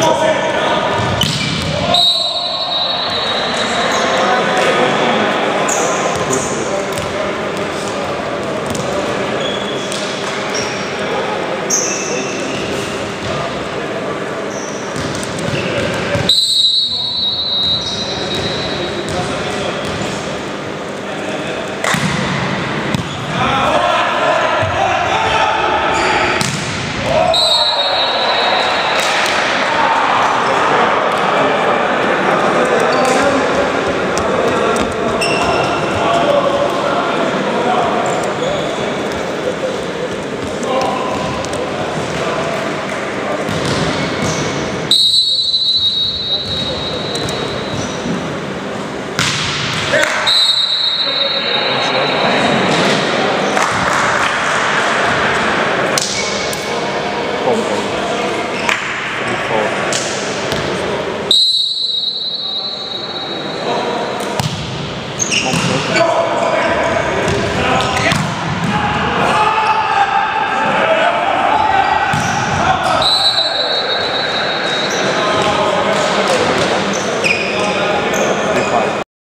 José. four, three, four.